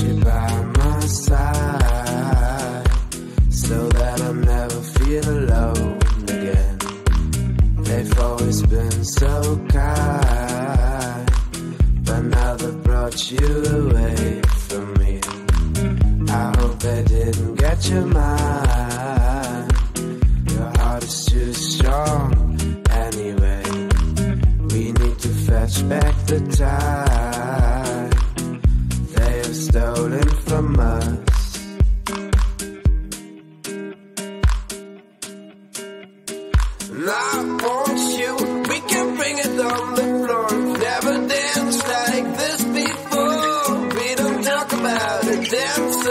you by my side so that I never feel alone again. They've always been so kind, but now they've brought you away from me. I hope they didn't get your mind. Your heart is too strong anyway. We need to fetch back the time from us. And I want you, we can bring it on the floor. Never danced like this before. We don't talk about it, dance